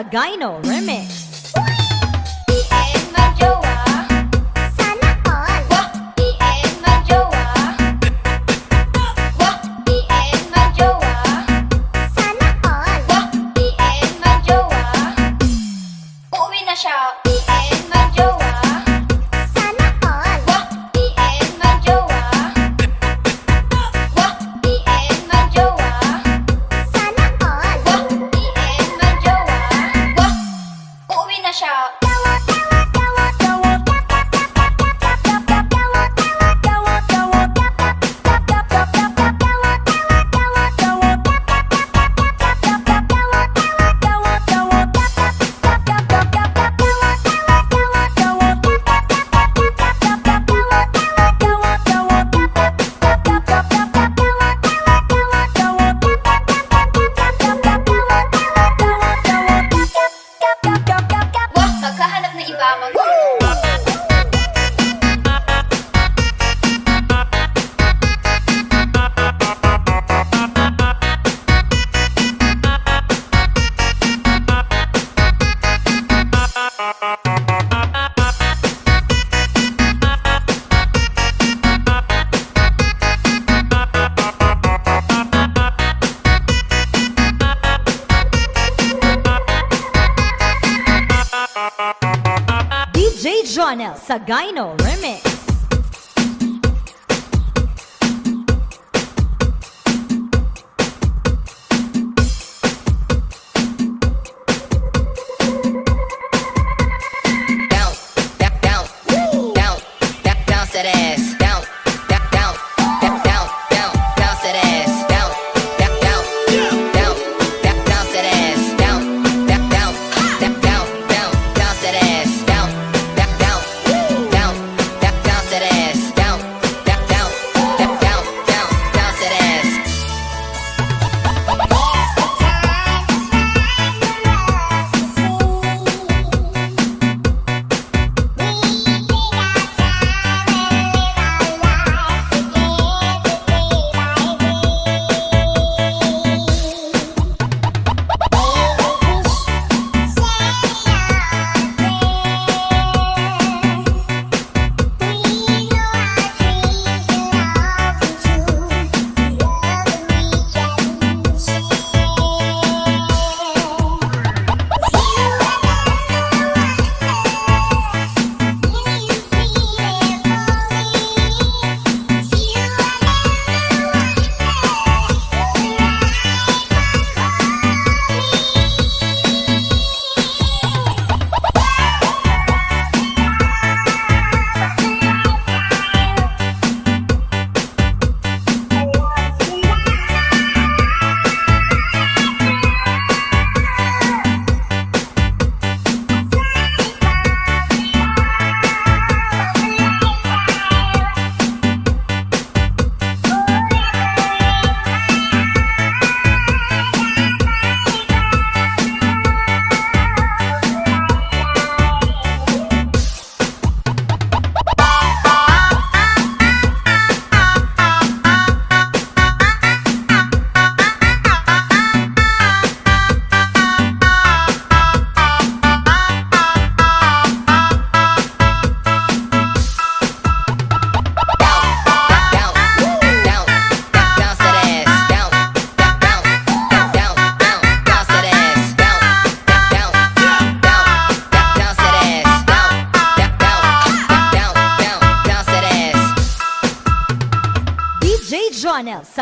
Jonel Jonel Sagayno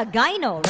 Jonel Sagayno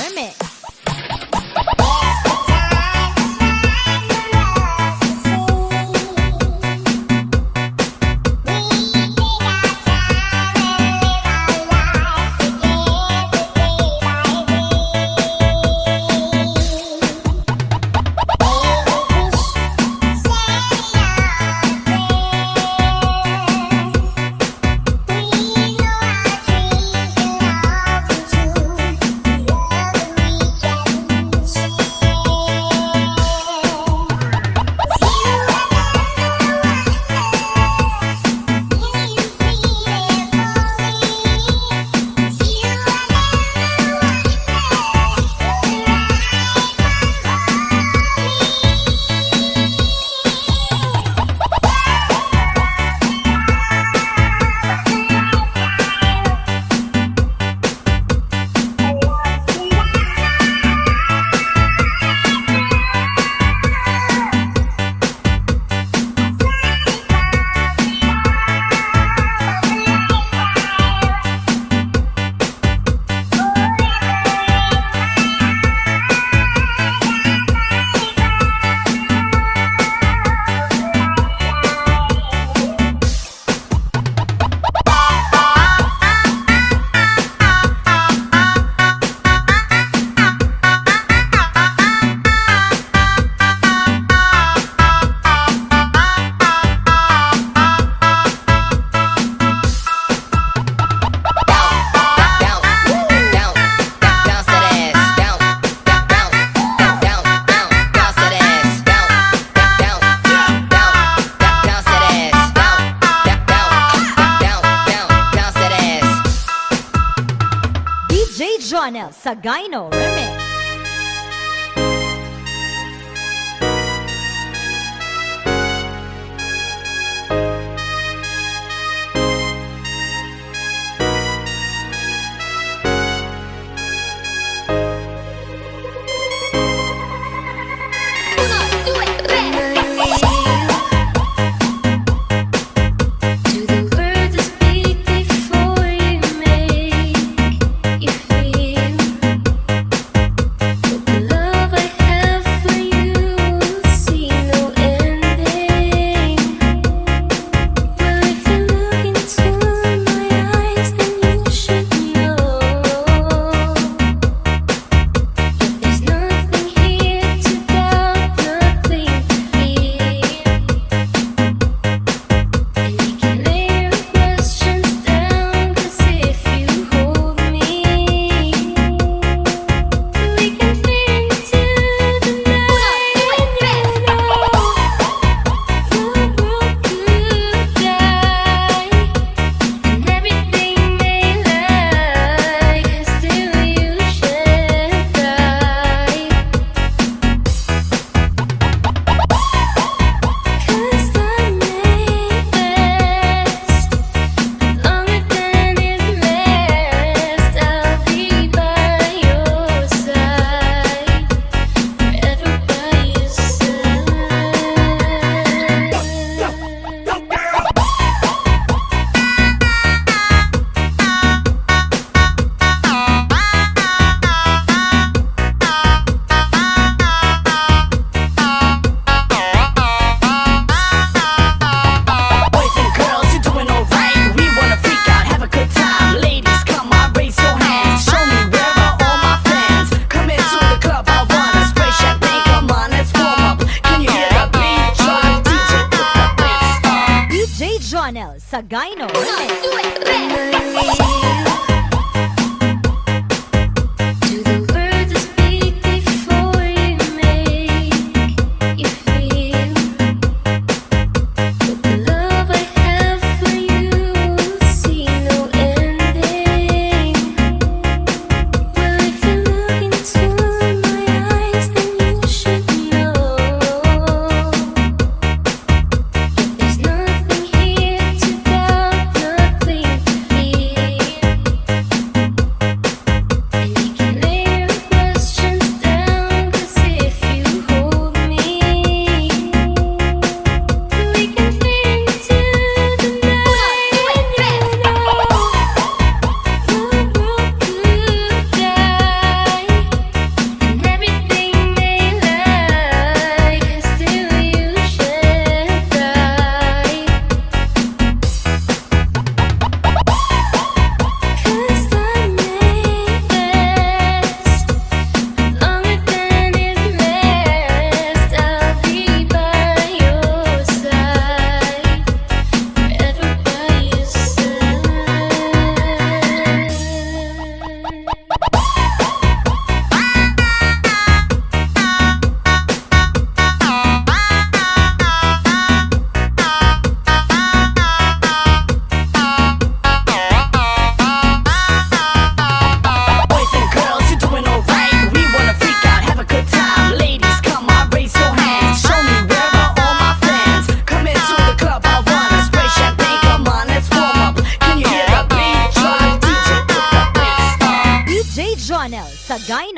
Jonel Sagayno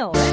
Remix.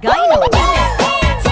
Jonel Sagayno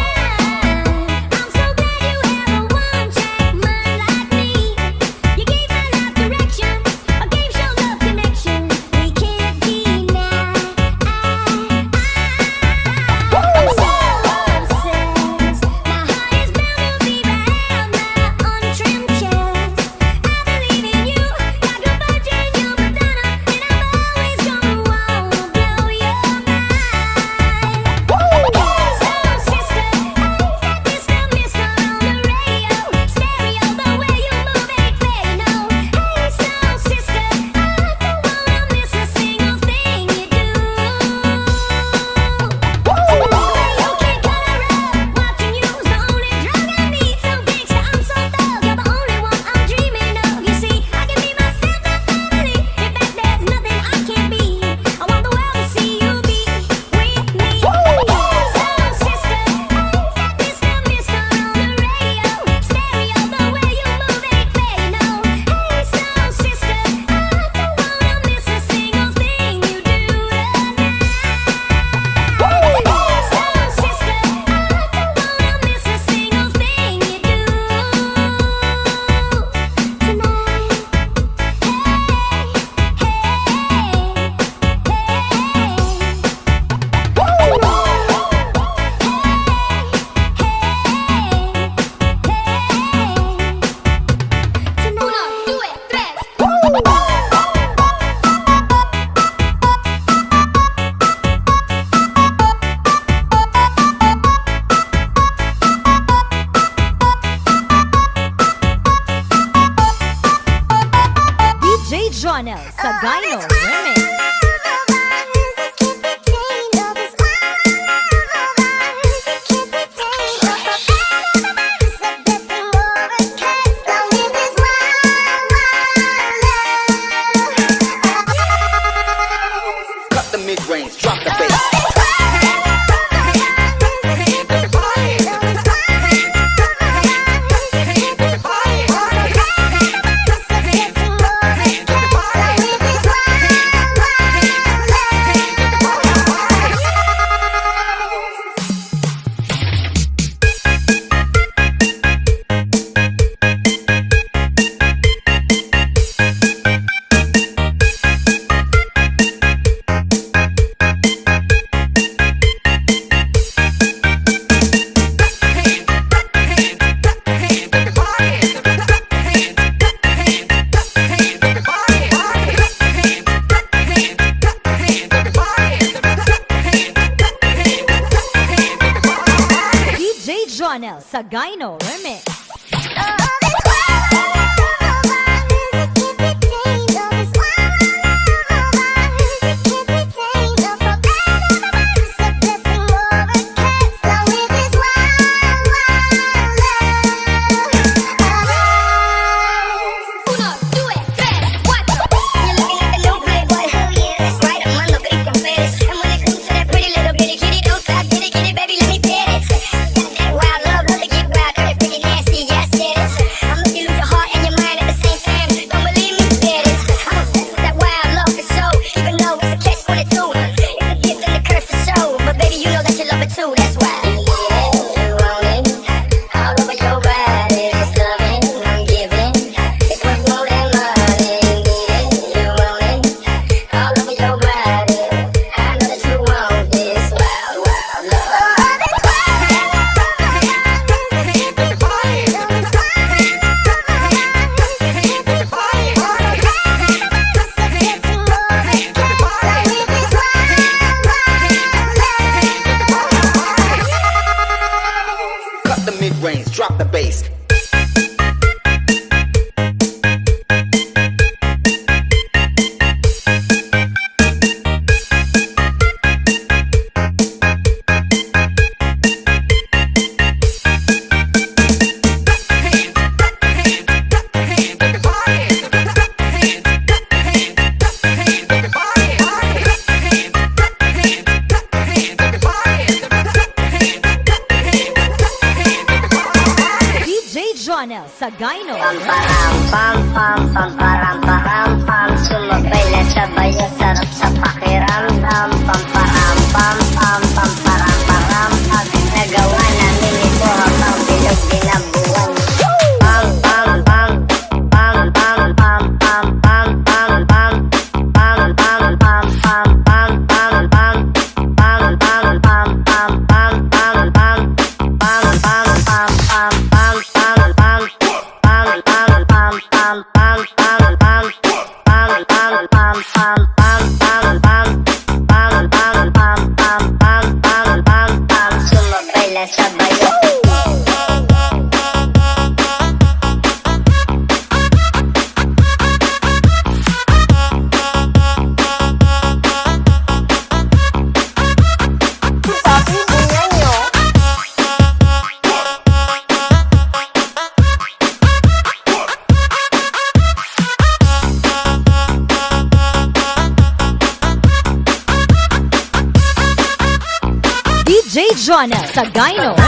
sa gyno.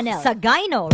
Channel. Sa Gino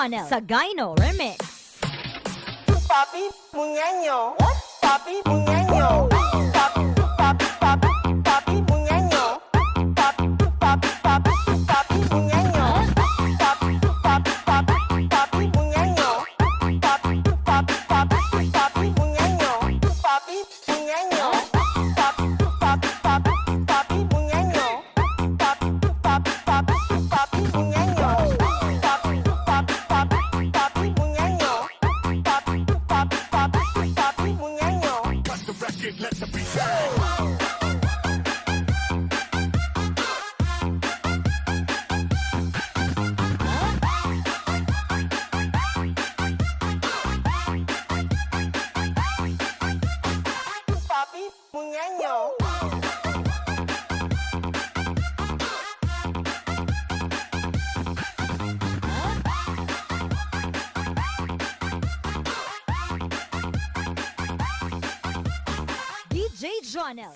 Ronel Sagaino Remix. Papi Muñeño. What? Papi Muñeño.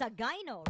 sa gyno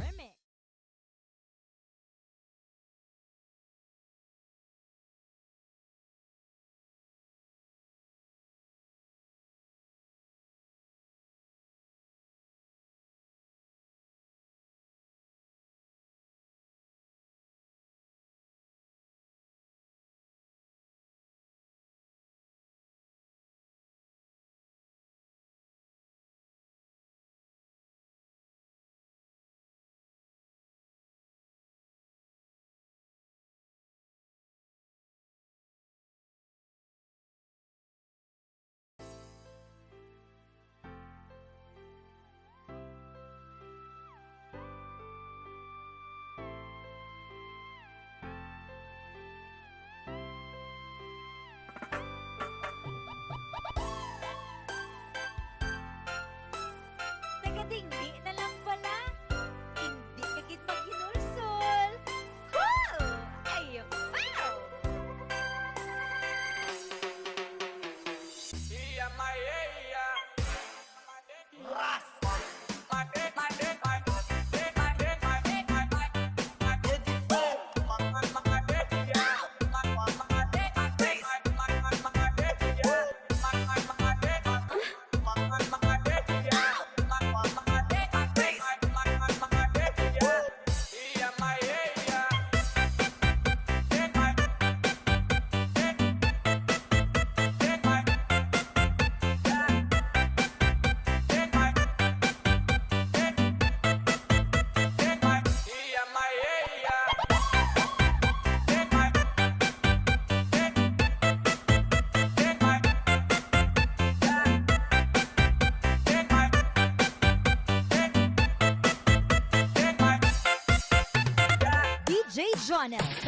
Remix.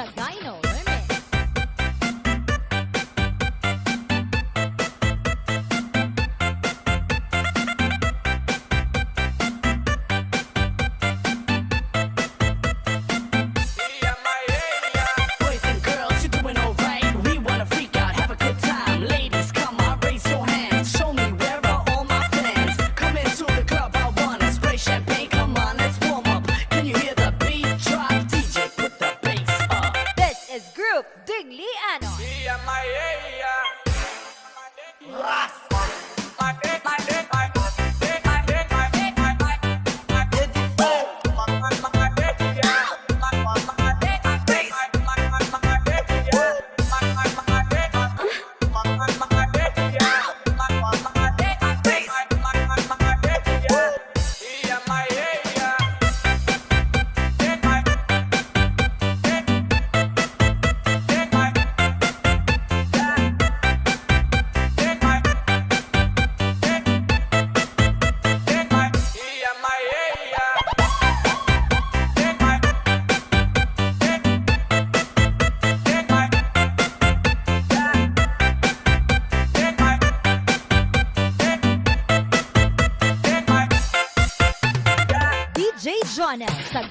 DJ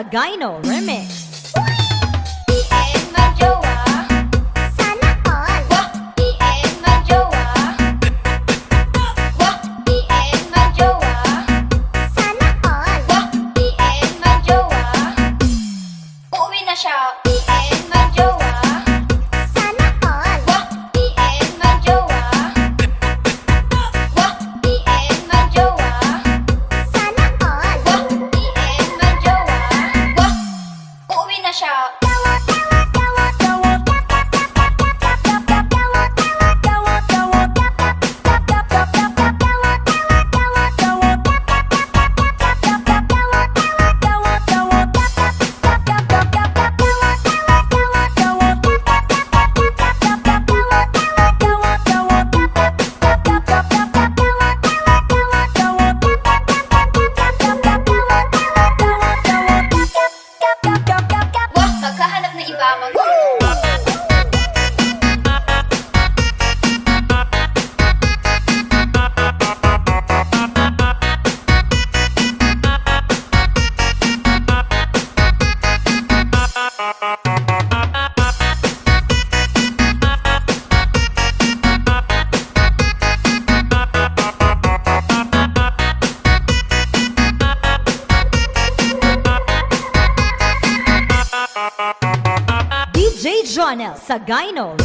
Jonel Jonel Sagayno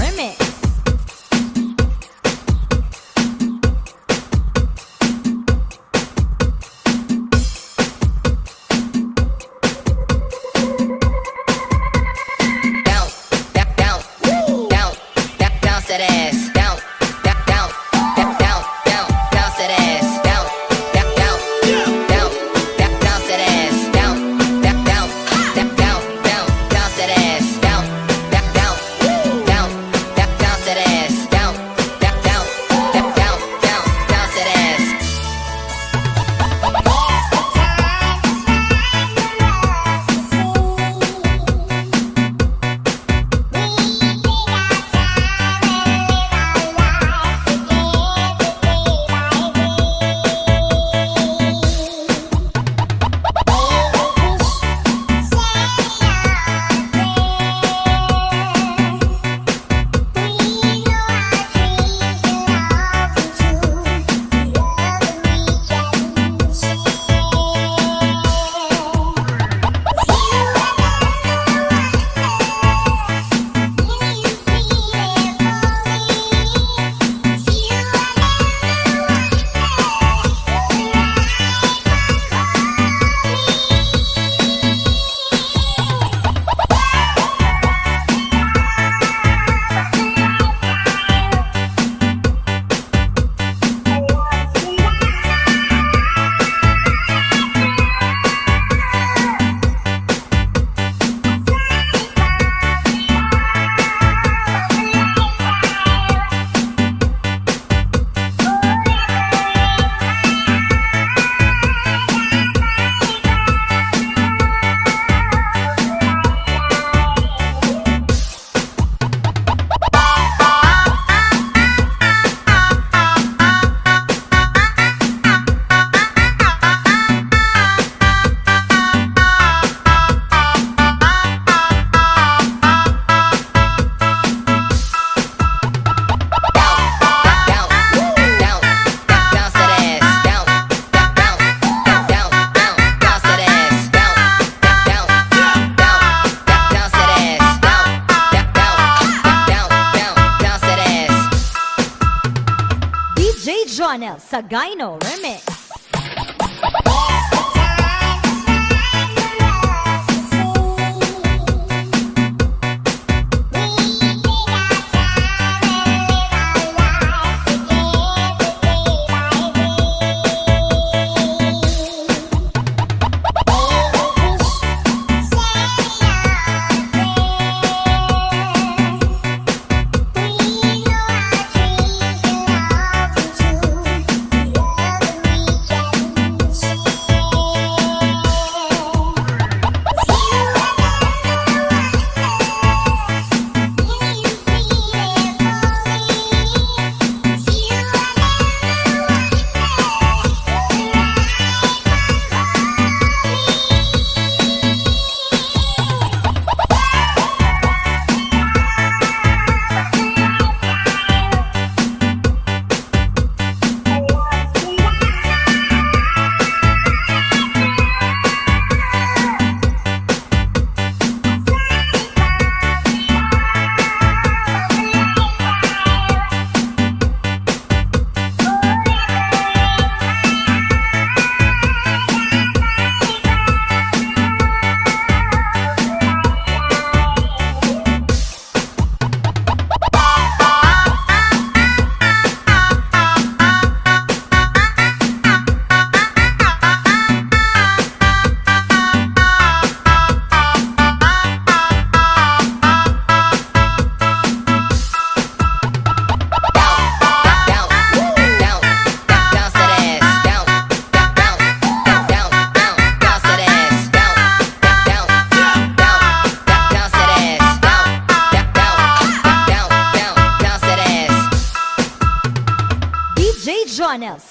Jonel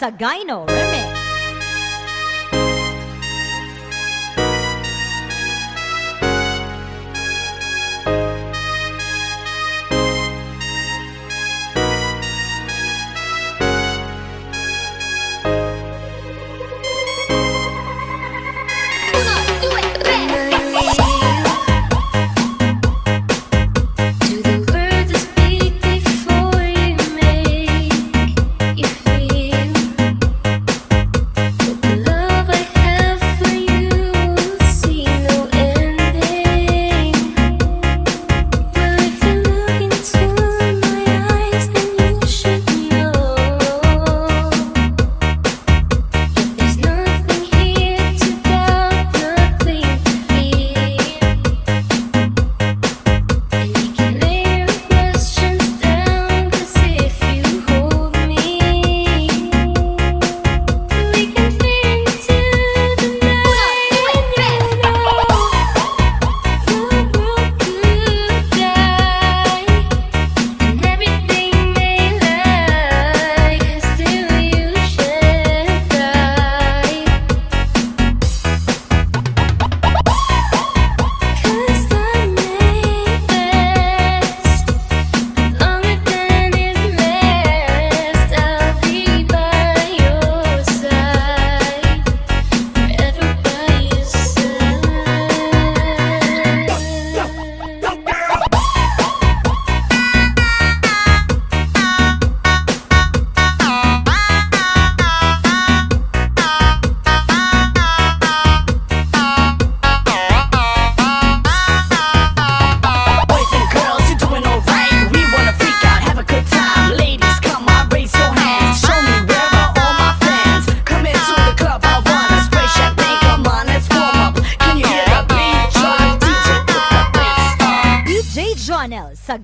Jonel Sagayno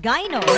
Jonel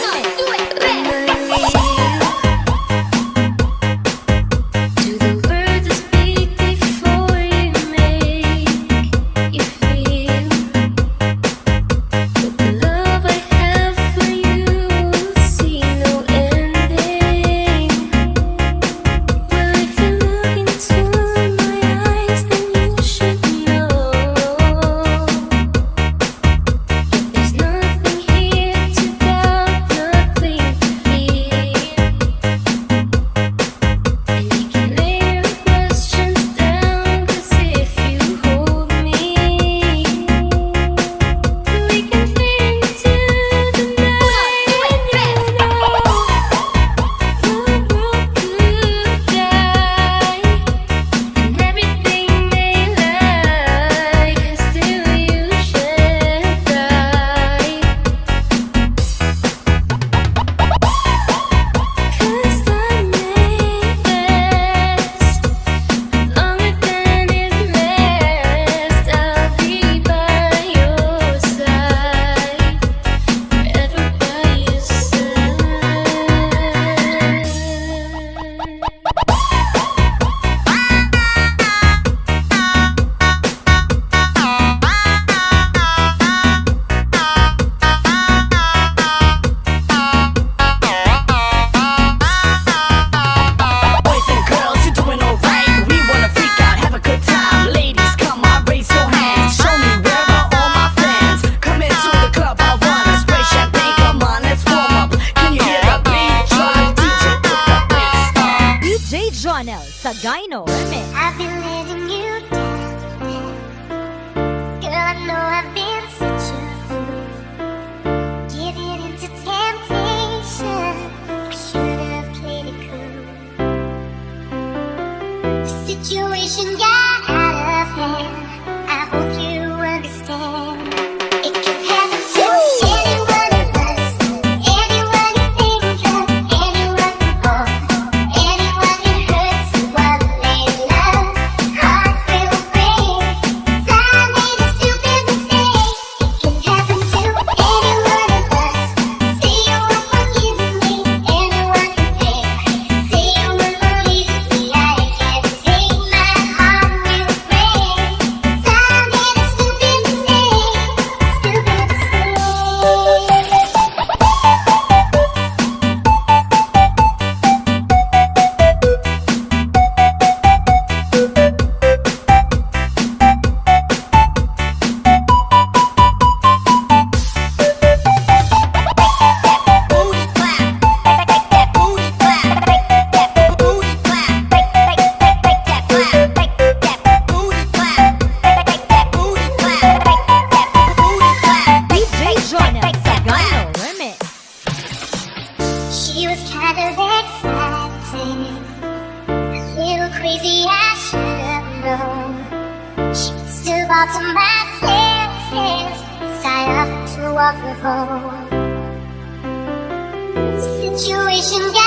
situation got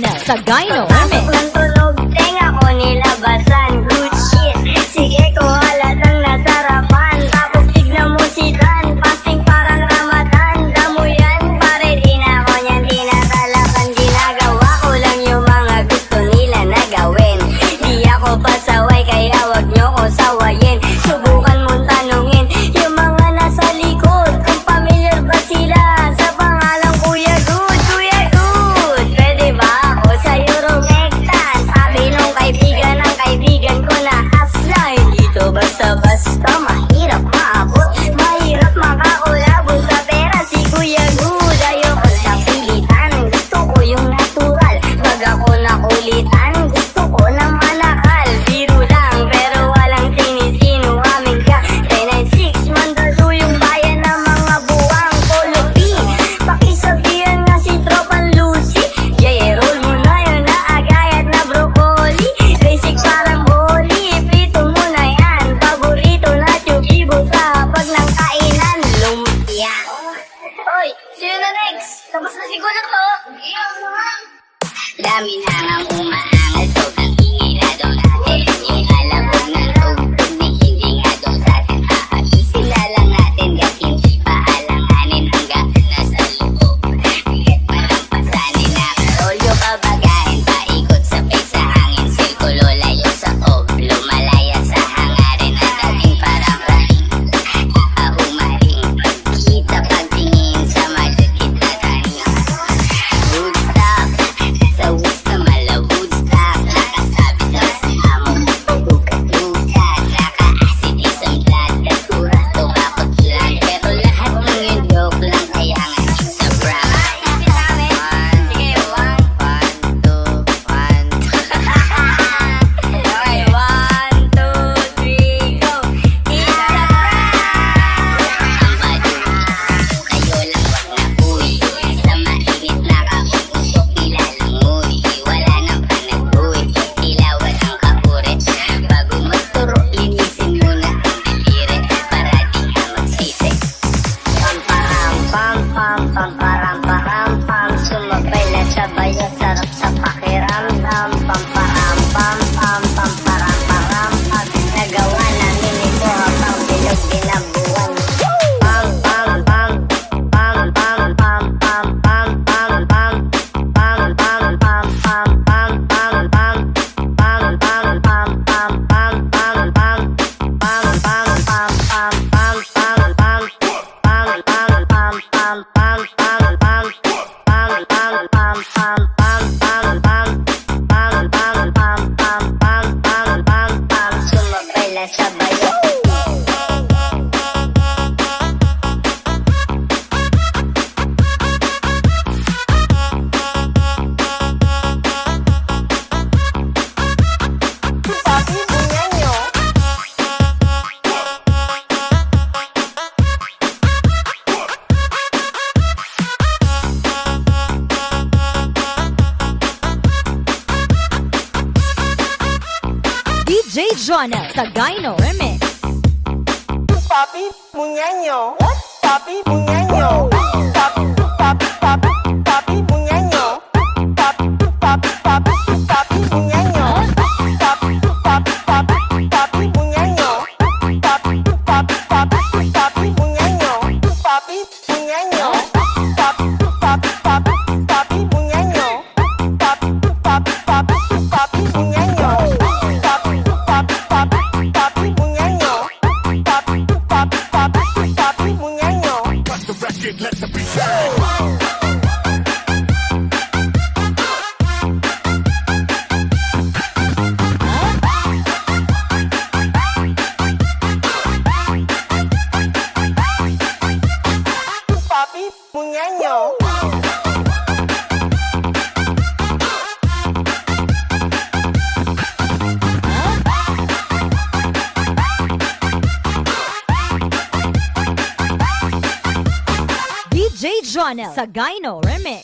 Sagayno. Jonel sa Gyno Remix. Papi, muñeño. Papi, muñeño. Papi, Sagayno Remix.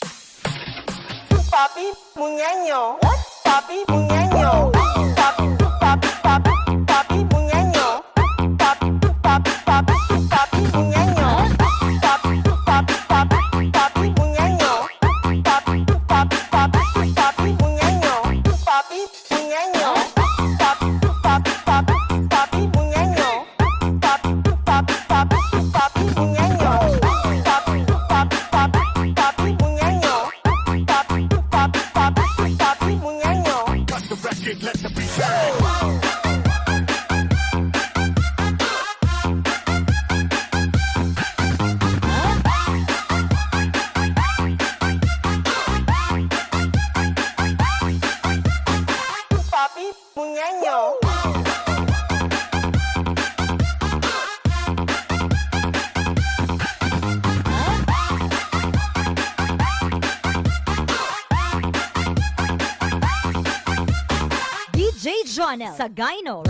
Channel sa Gino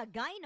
sa Guy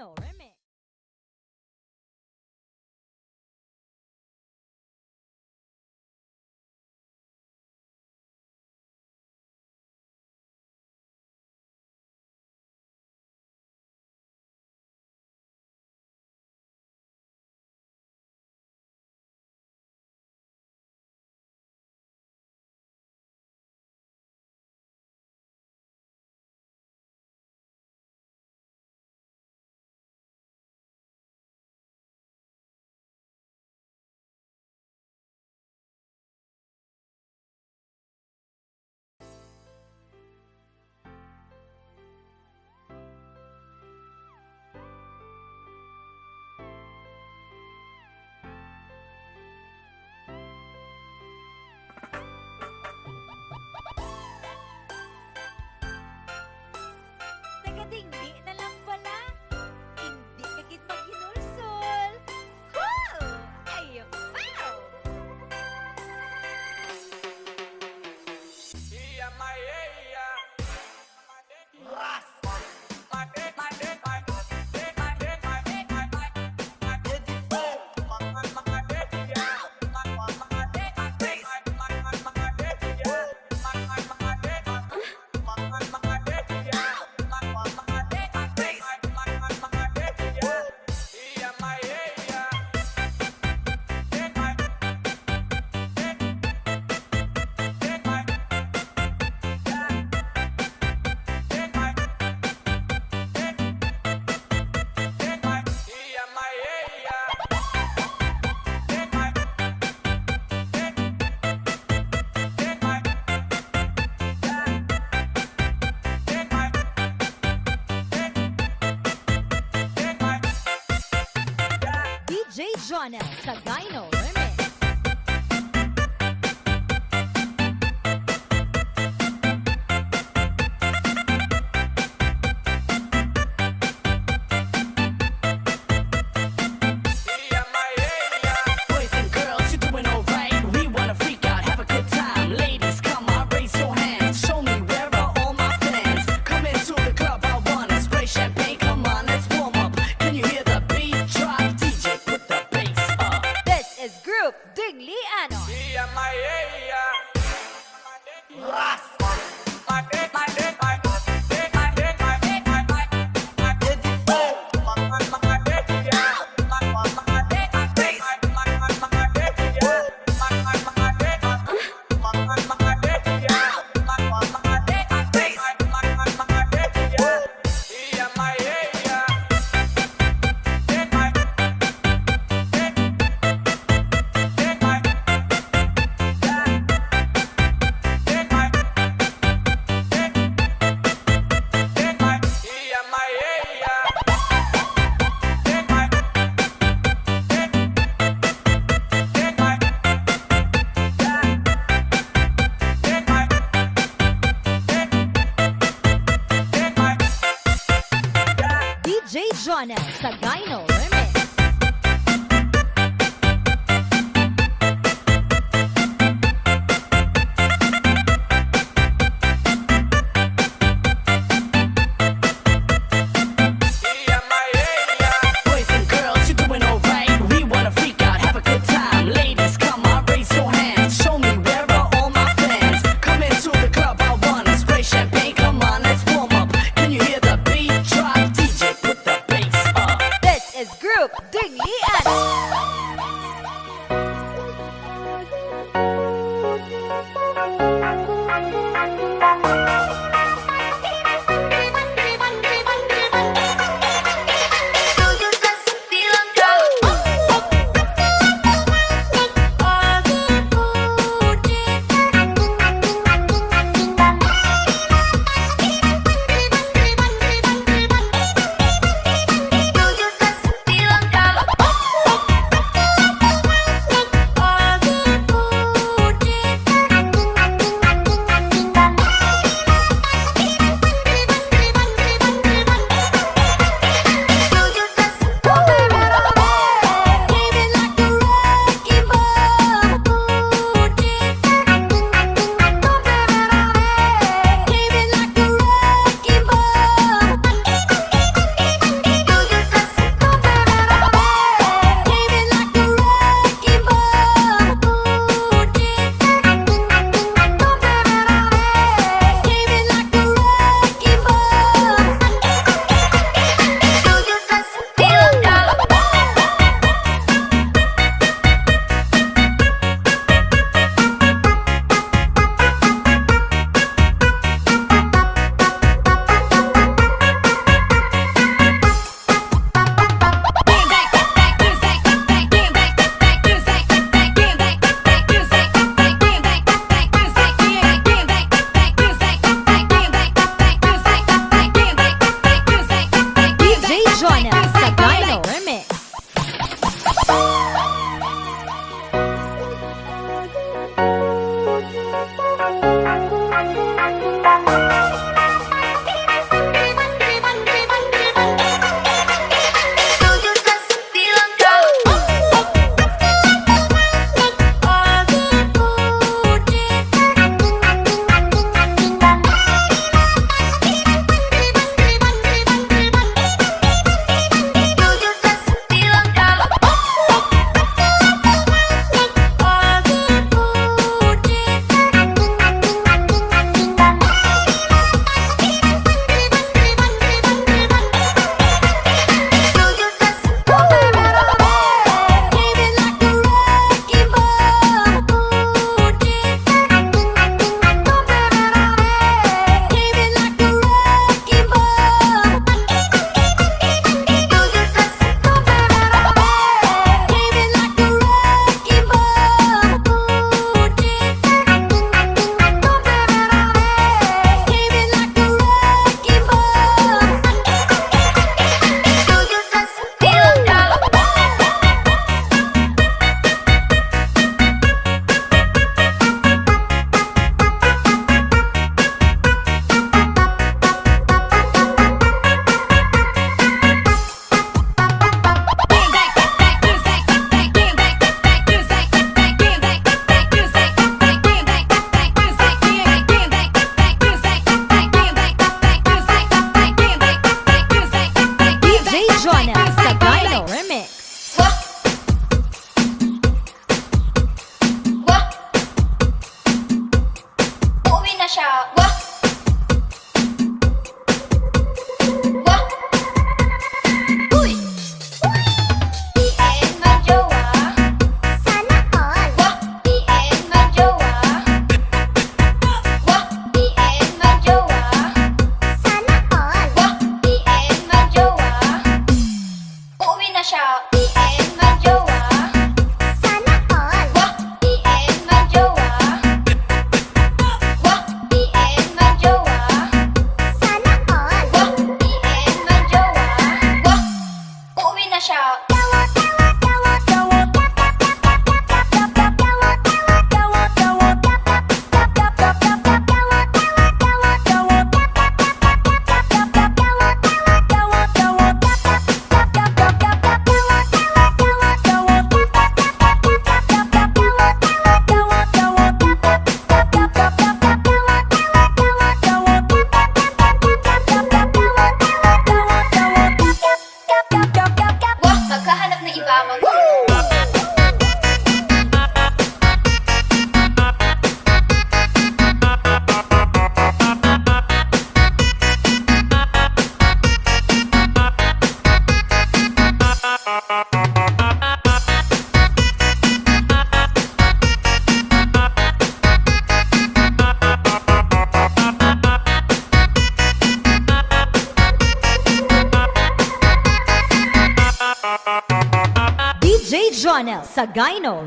Jonel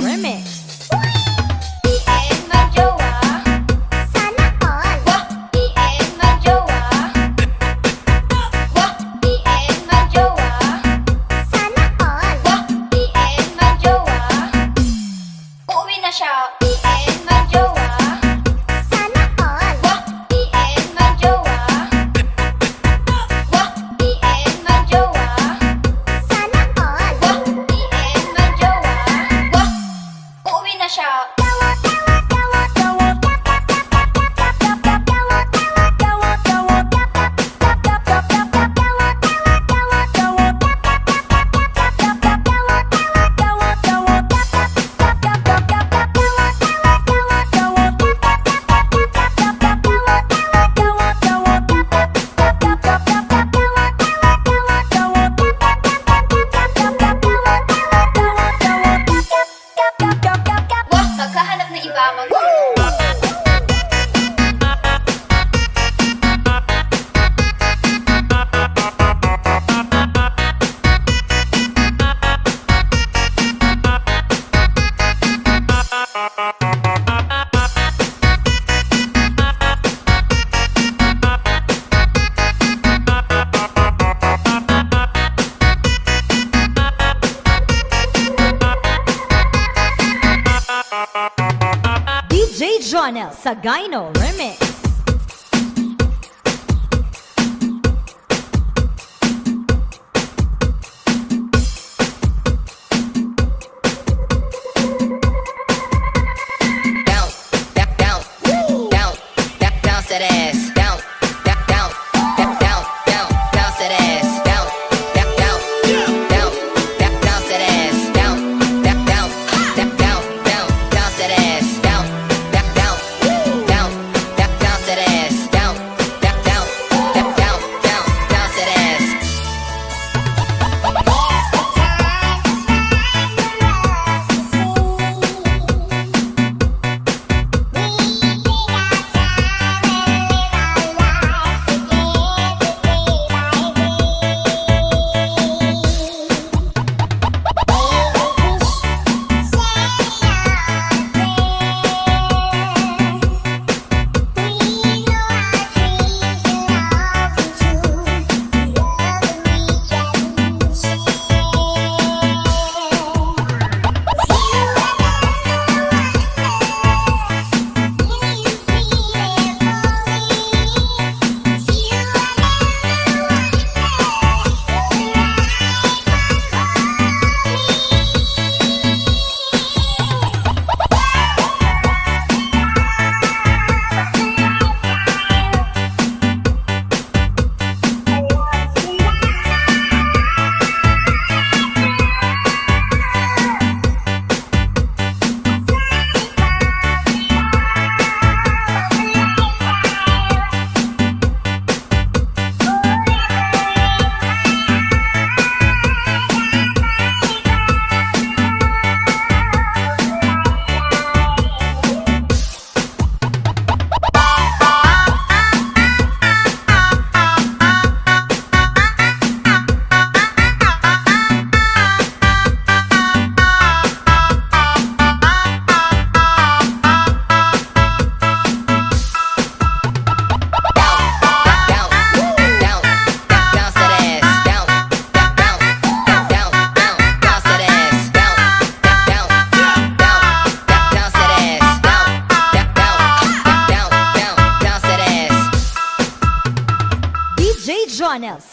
Jonel Sagayno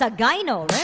Jonel Sagayno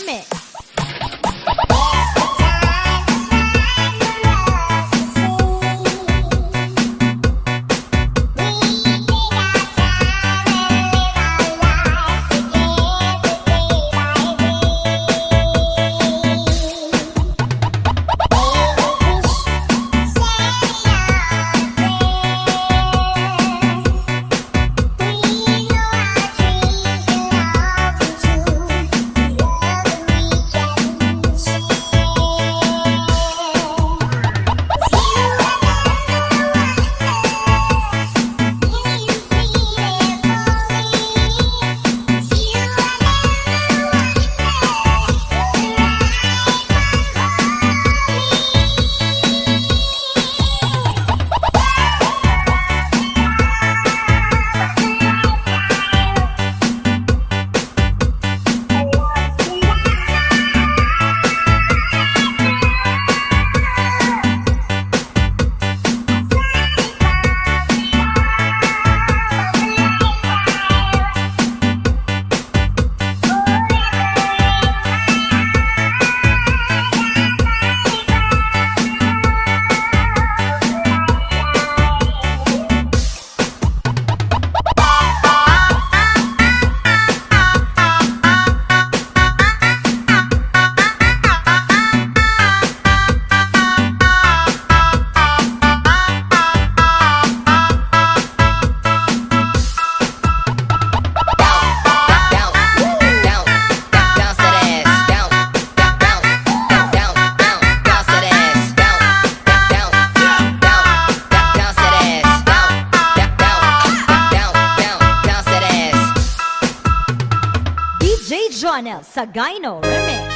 Jonel Sagayno Remix.